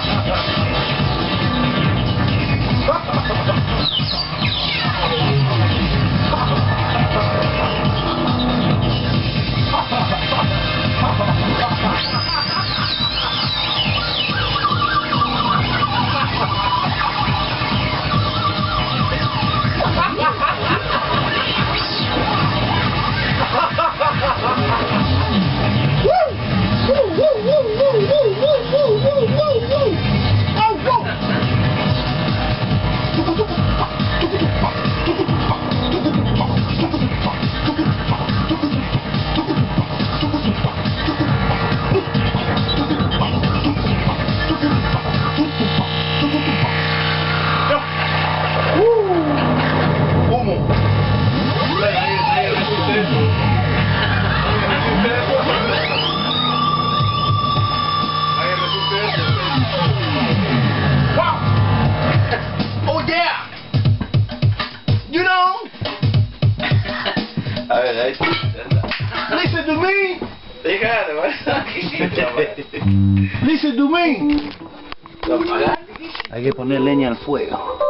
Ha, ha, ha, ha. A ver, ahí listen to me, Déjalo, listen to me. Hay que poner leña al fuego.